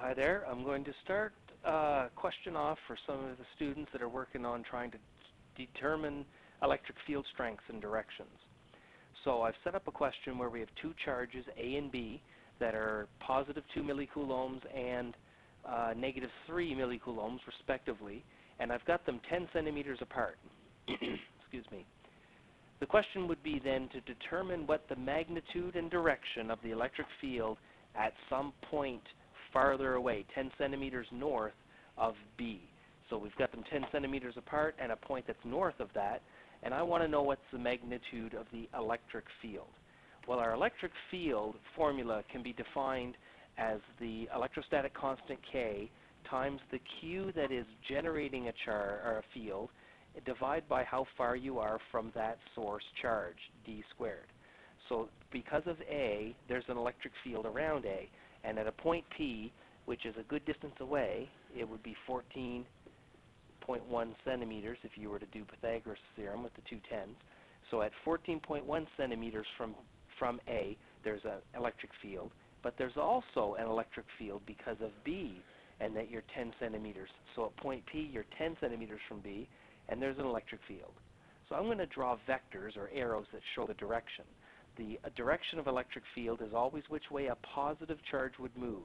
Hi there. I'm going to start a uh, question off for some of the students that are working on trying to determine electric field strengths and directions. So I've set up a question where we have two charges, A and B, that are positive 2 millicoulombs and uh, negative 3 millicoulombs respectively, and I've got them 10 centimeters apart. Excuse me. The question would be then to determine what the magnitude and direction of the electric field at some point farther away, 10 centimeters north of B. So we've got them 10 centimeters apart and a point that's north of that, and I want to know what's the magnitude of the electric field. Well, our electric field formula can be defined as the electrostatic constant K times the Q that is generating a char or a field divide by how far you are from that source charge, d squared. So because of A, there's an electric field around A. And at a point P, which is a good distance away, it would be 14.1 centimeters if you were to do Pythagoras' theorem with the two tens. So at 14.1 centimeters from, from A, there's an electric field. But there's also an electric field because of B, and that you're 10 centimeters. So at point P, you're 10 centimeters from B, and there's an electric field. So I'm going to draw vectors or arrows that show the direction. The direction of electric field is always which way a positive charge would move.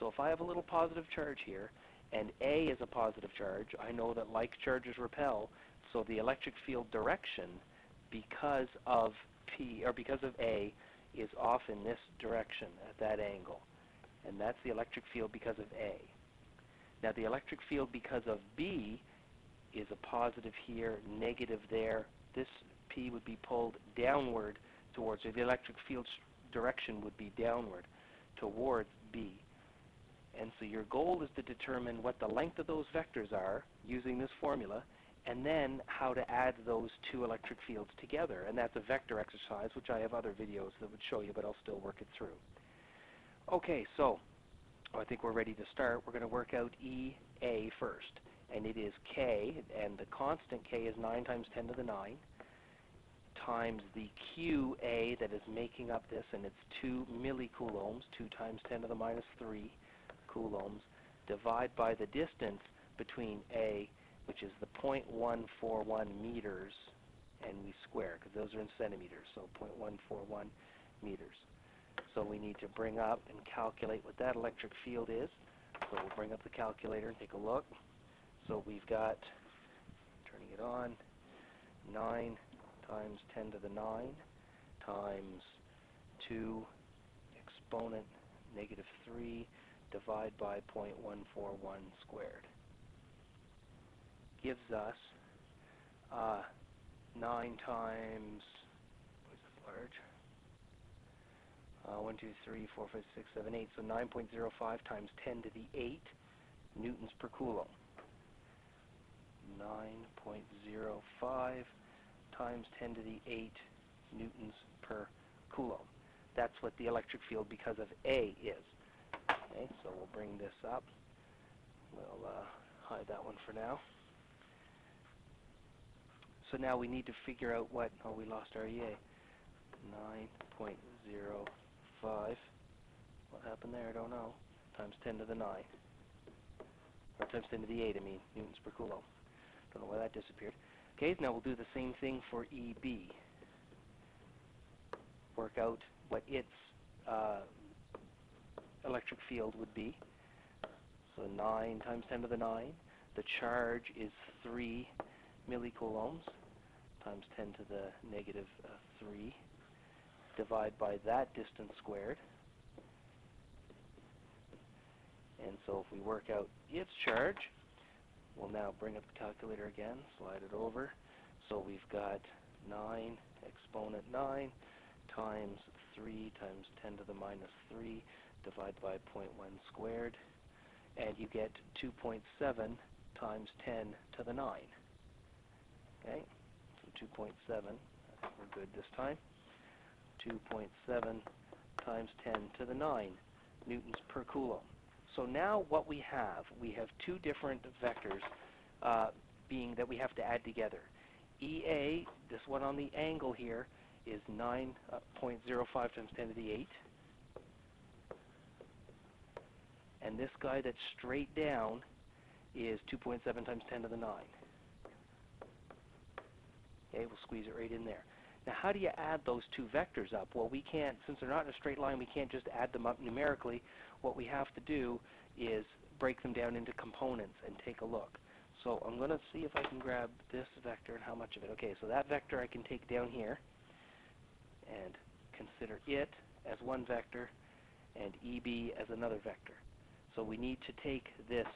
So if I have a little positive charge here, and A is a positive charge, I know that like charges repel, so the electric field direction because of P, or because of A, is off in this direction at that angle. And that's the electric field because of A. Now the electric field because of B is a positive here, negative there. This P would be pulled downward towards, or the electric field direction would be downward towards B. And so your goal is to determine what the length of those vectors are using this formula, and then how to add those two electric fields together. And that's a vector exercise, which I have other videos that would show you, but I'll still work it through. Okay, so oh, I think we're ready to start. We're going to work out EA first and it is k, and the constant k is 9 times 10 to the 9, times the QA that is making up this, and it's 2 millicoulombs, 2 times 10 to the minus 3 coulombs, divide by the distance between A, which is the 0.141 meters, and we square, because those are in centimeters, so 0.141 meters. So we need to bring up and calculate what that electric field is. So we'll bring up the calculator and take a look. So we've got, turning it on, 9 times 10 to the 9 times 2 exponent negative 3 divide by 0.141 squared. Gives us uh, 9 times, this large? Uh, 1, 2, 3, 4, 5, 6, 7, 8. So 9.05 times 10 to the 8 newtons per coulomb. 9.05 times 10 to the 8 newtons per coulomb. That's what the electric field because of A is. Okay, so we'll bring this up. We'll uh, hide that one for now. So now we need to figure out what, oh we lost our EA. 9.05. What happened there? I don't know. Times 10 to the 9. Or times 10 to the 8, I mean, newtons per coulomb. Don't know why that disappeared. Okay, now we'll do the same thing for EB. Work out what its uh, electric field would be. So 9 times 10 to the 9. The charge is 3 millicoulombs times 10 to the negative, uh, 3. Divide by that distance squared. And so if we work out its charge, We'll now bring up the calculator again, slide it over. So we've got 9 exponent 9 times 3 times 10 to the minus 3 divided by 0.1 squared. And you get 2.7 times 10 to the 9. Okay, so 2.7, we're good this time. 2.7 times 10 to the 9 newtons per coulomb. So now what we have, we have two different vectors uh, being that we have to add together. EA, this one on the angle here, is 9.05 uh, times 10 to the 8. And this guy that's straight down is 2.7 times 10 to the 9. Okay, we'll squeeze it right in there. Now how do you add those two vectors up? Well, we can't, since they're not in a straight line, we can't just add them up numerically. What we have to do is break them down into components and take a look. So I'm going to see if I can grab this vector and how much of it. Okay, so that vector I can take down here and consider it as one vector and EB as another vector. So we need to take this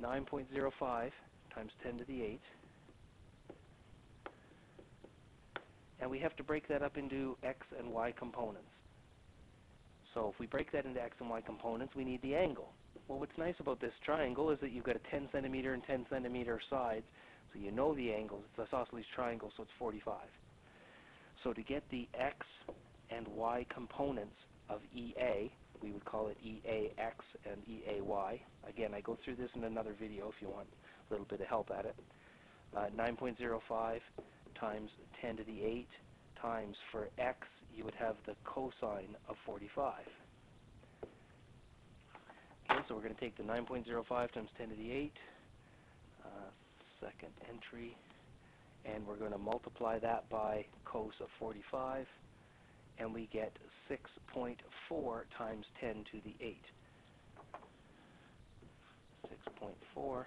9.05 times 10 to the 8 and we have to break that up into x and y components. So if we break that into x and y components, we need the angle. Well, what's nice about this triangle is that you've got a 10 centimeter and 10 centimeter sides, so you know the angles. It's isosceles triangle, so it's 45. So to get the x and y components of EA, we would call it EAX and EAY. Again, I go through this in another video if you want a little bit of help at it. Uh, 9.05 times 10 to the 8 times for x, you would have the cosine of 45. Okay, so we're going to take the 9.05 times 10 to the 8, uh, second entry, and we're going to multiply that by cos of 45, and we get 6.4 times 10 to the 8. 6.4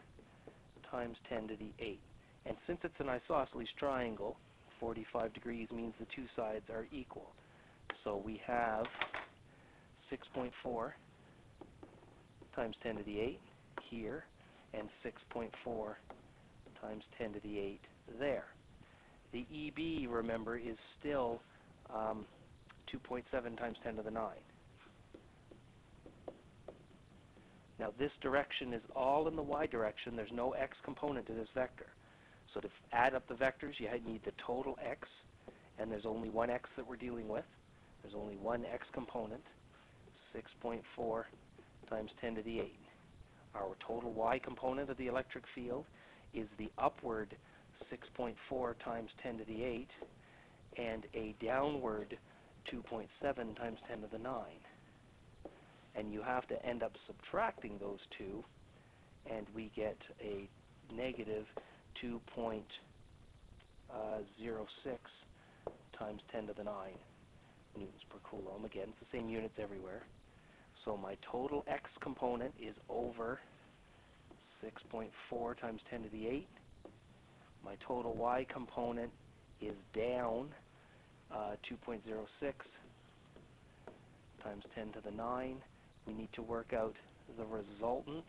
times 10 to the 8. And since it's an isosceles triangle, 45 degrees means the two sides are equal. So we have 6.4 times 10 to the 8 here, and 6.4 times 10 to the 8 there. The EB, remember, is still um, 2.7 times 10 to the 9. Now this direction is all in the y direction. There's no x component to this vector. So to add up the vectors, you need the total x, and there's only one x that we're dealing with. There's only one x component, 6.4 times 10 to the 8. Our total y component of the electric field is the upward 6.4 times 10 to the 8 and a downward 2.7 times 10 to the 9. And you have to end up subtracting those two, and we get a negative 2.06 times 10 to the 9 newtons per coulomb. Again, it's the same units everywhere. So my total x component is over 6.4 times 10 to the 8. My total y component is down uh, 2.06 times 10 to the 9. We need to work out the resultant.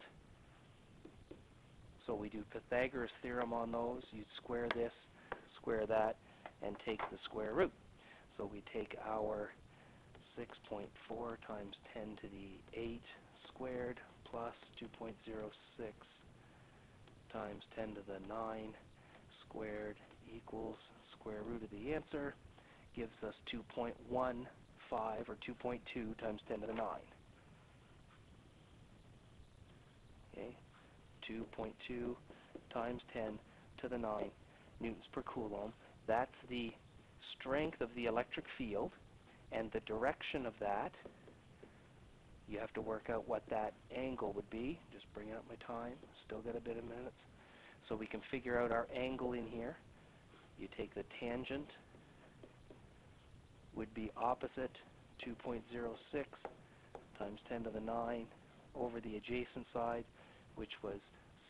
So we do Pythagoras theorem on those. You square this, square that, and take the square root. So we take our 6.4 times 10 to the 8 squared plus 2.06 times 10 to the 9 squared equals square root of the answer gives us 2.15 or 2.2 times 10 to the 9. Okay, 2.2 times 10 to the 9 newtons per coulomb. That's the strength of the electric field and the direction of that. You have to work out what that angle would be. Just bring out my time. Still got a bit of minutes. So we can figure out our angle in here. You take the tangent would be opposite 2.06 times 10 to the 9 over the adjacent side, which was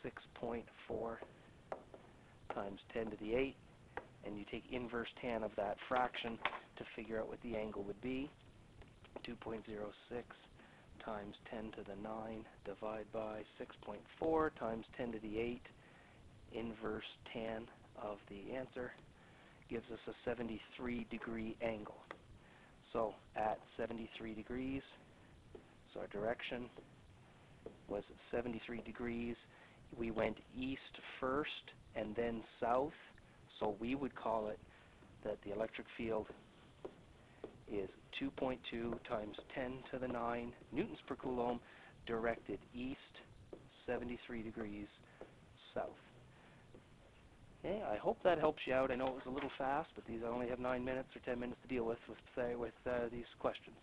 6.4 times 10 to the 8, and you take inverse tan of that fraction to figure out what the angle would be. 2.06 times 10 to the 9 divide by 6.4 times 10 to the 8 inverse tan of the answer gives us a 73 degree angle. So at 73 degrees, so our direction was 73 degrees. We went east first and then south, so we would call it that the electric field is 2.2 times 10 to the 9 newtons per coulomb directed east 73 degrees south. Okay, I hope that helps you out. I know it was a little fast, but these I only have 9 minutes or 10 minutes to deal with with, say, with uh, these questions.